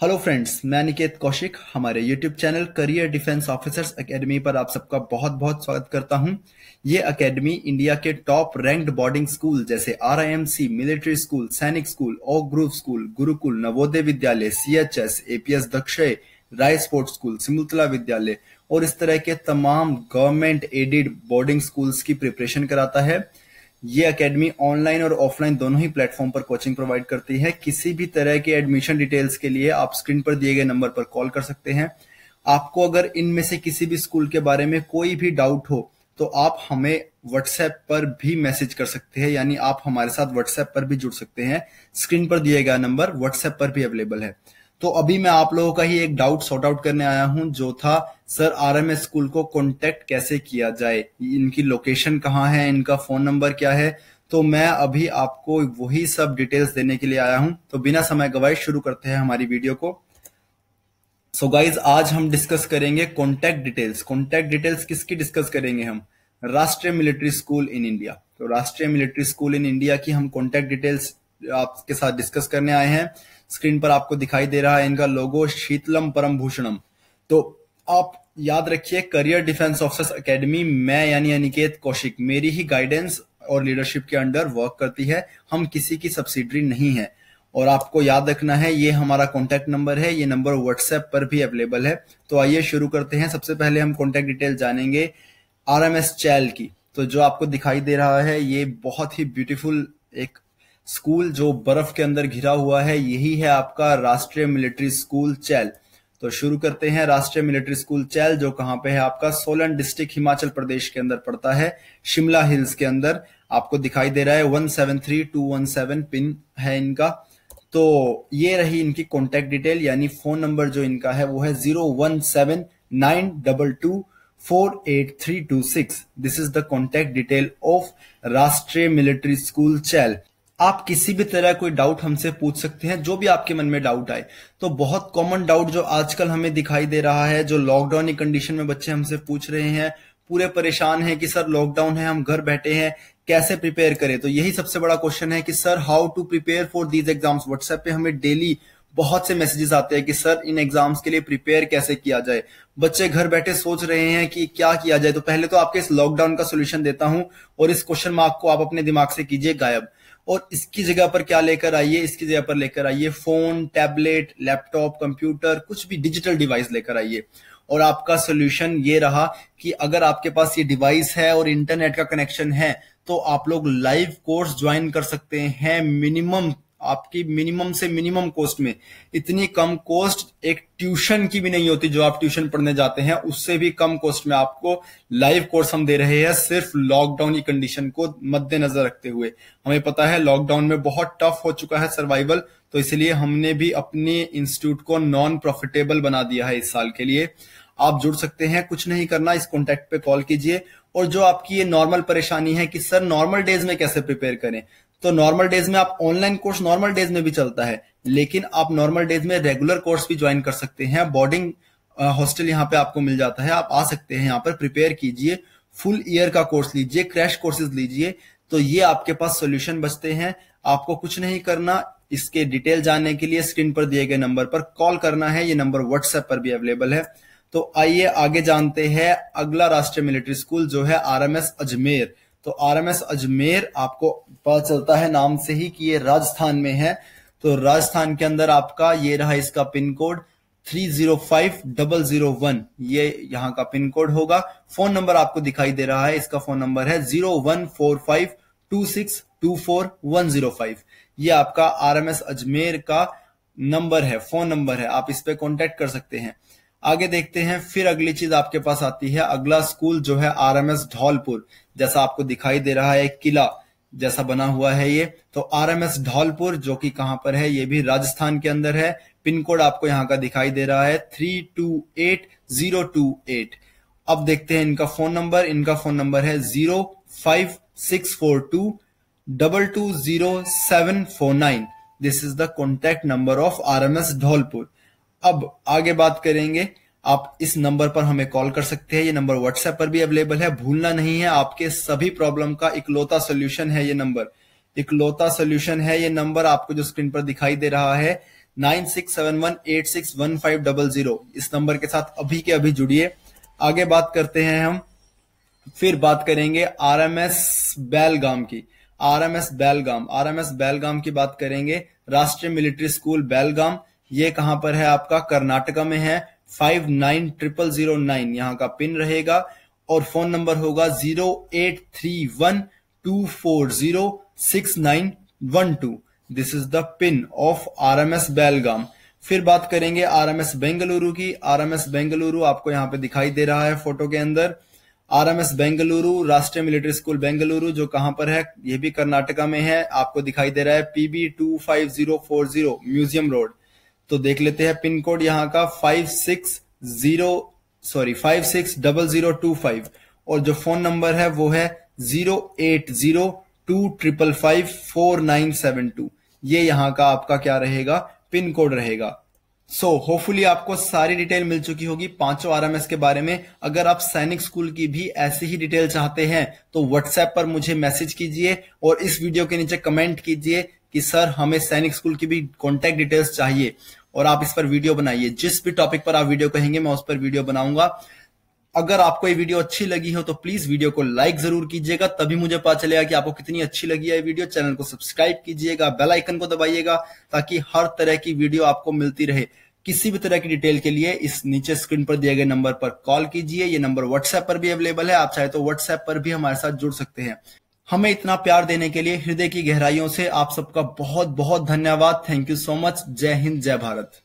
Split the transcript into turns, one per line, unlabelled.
Hello friends मैं निकेत कौशिक, हमारे YouTube channel career defence officers academy पर आप सबका बहुत बहुत स्वागत करता हूँ। ये एकेडमी इंडिया के टॉप रैंक्ड बोर्डिंग स्कूल जैसे RIMC military school Sainik school O group school Gurukul Navodaya Vidyalaya CHS APS दक्षय राय स्पोर्ट स्कूल सिमुलतला विद्यालय और इस तरह के तमाम गवर्नमेंट एडेड बोर्डिंग स्कूल्स की प्रिपरेशन कराता है। ये एकेडमी ऑनलाइन और ऑफलाइन दोनों ही प्लेटफॉर्म पर कोचिंग प्रोवाइड करती है। किसी भी तरह के एडमिशन डिटेल्स के लिए आप स्क्रीन पर दिए गए नंबर पर कॉल कर सकते हैं। आपको अगर इनमें से किसी भी स्कूल के बारे में कोई भी डाउट हो तो आप हमें व्हाट्सएप पर भी मैसेज कर सकते हैं। यानी आप हमारे साथ व्हाट्सएप पर भी जुड़ सकते हैं। स्क्रीन पर दिए गया नंबर व्हाट्सएप पर भी अवेलेबल है। तो अभी मैं आप लोगों का ही एक डाउट सॉर्ट आउट करने आया हूँ, जो था, सर, आरएमएस स्कूल को कांटेक्ट कैसे किया जाए? इनकी लोकेशन कहाँ है? इनका फ़ोन नंबर क्या है? तो मैं अभी आपको वही सब डिटेल्स देने के लिए आया हूँ। तो बिना समय गवाए शुरू करते हैं हमारी वीडियो को। सो so गाइज़ आज हम डिस्कस करेंगे कॉन्टेक्ट डिटेल्स कॉन्टेक्ट डिटेल्स किसकी डिस्कस करेंगे हम? राष्ट्रीय मिलिट्री स्कूल इन इंडिया तो राष्ट्रीय मिलिट्री स्कूल इन इंडिया की हम कॉन्टेक्ट डिटेल्स आपके साथ डिस्कस करने आए हैं। स्क्रीन पर आपको दिखाई दे रहा है इनका लोगो शीतलम परम भूषणम। तो आप याद रखिए करियर डिफेंस ऑफिसर्स एकेडमी मैं यानी अनिकेत कौशिक, मेरी ही गाइडेंस और लीडरशिप के अंडर वर्क करती है। हम किसी की सब्सिडरी नहीं है। और आपको याद रखना है, ये हमारा कॉन्टेक्ट नंबर है, ये नंबर व्हाट्सएप पर भी अवेलेबल है। तो आइए शुरू करते हैं। सबसे पहले हम कॉन्टेक्ट डिटेल जानेंगे आर एम एस चैल की। तो जो आपको दिखाई दे रहा है, ये बहुत ही ब्यूटीफुल एक स्कूल जो बर्फ़ के अंदर घिरा हुआ है, यही है आपका राष्ट्रीय मिलिट्री स्कूल चैल। तो शुरू करते हैं राष्ट्रीय मिलिट्री स्कूल चैल, जो कहाँ पे है आपका? सोलन डिस्ट्रिक्ट हिमाचल प्रदेश के अंदर पड़ता है, शिमला हिल्स के अंदर। आपको दिखाई दे रहा है one seven three two one seven pin है इनका। तो ये रही इनकी कॉन्टेक्ट डिटेल यानी फ़ोन नंबर जो इनका है, वो है zero one seven nine double two four eight three two six this is the contact detail of Rashtriya military school Chail. आप किसी भी तरह कोई डाउट हमसे पूछ सकते हैं, जो भी आपके मन में डाउट आए। तो बहुत कॉमन डाउट जो आजकल हमें दिखाई दे रहा है, जो लॉकडाउन की कंडीशन में बच्चे हमसे पूछ रहे हैं, पूरे परेशान हैं कि, सर लॉकडाउन है, हम घर बैठे हैं, कैसे प्रिपेयर करें? तो यही सबसे बड़ा क्वेश्चन है कि, sir how to prepare for these exams WhatsApp पे हमें डेली बहुत से मैसेजेस आते हैं कि, सर, इन एग्ज़ाम्स के लिए प्रिपेयर कैसे किया जाए? बच्चे घर बैठे सोच रहे हैं कि, क्या किया जाए? तो पहले तो आपके इस लॉकडाउन का सोल्यूशन देता हूँ और इस क्वेश्चन मार्क को आप अपने दिमाग से कीजिए गायब। और इसकी जगह पर क्या लेकर आइए? इसकी जगह पर लेकर आइए फ़ोन, टैबलेट, लैपटॉप, कंप्यूटर, कुछ भी डिजिटल डिवाइस लेकर आइए। और आपका सोल्यूशन ये रहा कि अगर आपके पास ये डिवाइस है और इंटरनेट का कनेक्शन है तो आप लोग लाइव कोर्स ज्वाइन कर सकते हैं मिनिमम आपकी मिनिमम से मिनिमम कॉस्ट में। इतनी कम कॉस्ट एक ट्यूशन की भी नहीं होती जो आप ट्यूशन पढ़ने जाते हैं, उससे भी कम कॉस्ट में आपको लाइव कोर्स हम दे रहे हैं सिर्फ़ लॉकडाउन की कंडीशन को मद्देनजर रखते हुए। हमें पता है लॉकडाउन में बहुत टफ हो चुका है सर्वाइवल तो इसलिए हमने भी अपने इंस्टीट्यूट को नॉन प्रॉफिटेबल बना दिया है इस साल के लिए। आप जुड़ सकते हैं, कुछ नहीं करना, इस कॉन्टेक्ट पे कॉल कीजिए। और जो आपकी ये नॉर्मल परेशानी है कि, सर नॉर्मल डेज़ में कैसे प्रिपेयर करें? तो नॉर्मल डेज़ में आप ऑनलाइन कोर्स नॉर्मल डेज़ में भी चलता है, लेकिन आप नॉर्मल डेज़ में रेगुलर कोर्स भी ज्वाइन कर सकते हैं। बोर्डिंग हॉस्टल यहाँ पे आपको मिल जाता है। आप आ सकते हैं यहाँ पर प्रिपेयर कीजिए। फुल ईयर का कोर्स लीजिए क्रैश कोर्सेज लीजिए तो ये आपके पास सोल्यूशन बचते हैं। आपको कुछ नहीं करना, इसके डिटेल जानने के लिए स्क्रीन पर दिए गए नंबर पर कॉल करना है। ये नंबर व्हाट्सएप पर भी अवेलेबल है। तो आइए आगे जानते हैं अगला राष्ट्रीय मिलिट्री स्कूल जो है आरएमएस अजमेर। तो आरएमएस अजमेर आपको पता चलता है, नाम से ही कि ये राजस्थान में है। तो राजस्थान के अंदर आपका ये रहा इसका pin code three zero five double zero one. ये यहाँ का पिन कोड होगा। फ़ोन नंबर आपको दिखाई दे रहा है, इसका फ़ोन नंबर है zero one four five two six two four one zero five. ये आपका आरएमएस अजमेर का नंबर है, फ़ोन नंबर है। आप इस पे कांटेक्ट कर सकते हैं। आगे देखते हैं, फिर अगली चीज़ आपके पास आती है। अगला स्कूल जो है आरएमएस धौलपुर जैसा आपको दिखाई दे रहा है किला जैसा बना हुआ है ये। तो आरएमएस धौलपुर जो कि कहाँ पर है, ये भी राजस्थान के अंदर है। पिन कोड आपको यहाँ का दिखाई दे रहा है, three two eight zero two eight. अब देखते हैं इनका फ़ोन नंबर। इनका फ़ोन नंबर है zero five six four two double two zero seven four nine. This is the contact number of R M S Dholpur अब आगे बात करेंगे। आप इस नंबर पर हमें कॉल कर सकते हैं। ये नंबर व्हाट्सएप पर भी अवेलेबल है। भूलना नहीं है। आपके सभी प्रॉब्लम का इकलौता सोल्यूशन है ये नंबर। इकलौता सोल्यूशन है ये नंबर आपको जो स्क्रीन पर दिखाई दे रहा है। Nine six seven one eight six one five double zero. इस नंबर के साथ अभी के अभी जुड़िए। आगे बात करते हैं हम। फिर बात करेंगे आर एम एस बैलगाम की। R M S Belgaum. R M S Belgaum की बात करेंगे। राष्ट्रीय मिलिट्री स्कूल बेलगाम। ये कहाँ पर है आपका? कर्नाटका में है। Five nine triple zero nine यहाँ का पिन रहेगा और फ़ोन नंबर होगा zero eight three one two four zero six nine one two this is the pin of R M S Belgaum फिर बात करेंगे आर एम एस बेंगलुरु की। R M S Bengaluru आपको यहाँ पे दिखाई दे रहा है फ़ोटो के अंदर। आर एम एस बेंगलुरु राष्ट्रीय मिलिट्री स्कूल बेंगलुरु जो कहाँ पर है, ये भी कर्नाटका में है। आपको दिखाई दे रहा है PB two five zero four zero museum road. तो देख लेते हैं पिन कोड यहाँ का five six zero sorry five six double zero two five और जो फ़ोन नंबर है वो है zero eight zero two triple five four nine seven two ये यहाँ का आपका क्या रहेगा? पिन कोड रहेगा। सो so, होपफुली आपको सारी डिटेल मिल चुकी होगी पाँचों आरएमएस के बारे में। अगर आप सैनिक स्कूल की भी ऐसी ही डिटेल चाहते हैं तो व्हाट्सएप पर मुझे मैसेज कीजिए और इस वीडियो के नीचे कमेंट कीजिए। कि सर हमें सैनिक स्कूल की भी कॉन्टेक्ट डिटेल्स चाहिए और आप इस पर वीडियो बनाइए। जिस भी टॉपिक पर आप वीडियो कहेंगे, मैं उस पर वीडियो बनाऊँगा। अगर आपको ये वीडियो अच्छी लगी हो तो प्लीज़ वीडियो को लाइक ज़रूर कीजिएगा। तभी मुझे पता चलेगा कि आपको कितनी अच्छी लगी है वीडियो चैनल को सब्सक्राइब कीजिएगा बेल आइकन को दबाइएगा, ताकि हर तरह की वीडियो आपको मिलती रहे। किसी भी तरह की डिटेल के लिए इस नीचे स्क्रीन पर दिए गए नंबर पर कॉल कीजिए। ये नंबर व्हाट्सएप पर भी अवेलेबल है। आप चाहे तो व्हाट्सएप पर भी हमारे साथ जुड़ सकते हैं। हमें इतना प्यार देने के लिए हृदय की गहराइयों से आप सबका बहुत बहुत धन्यवाद। थैंक यू सो मच जय हिंद, जय भारत।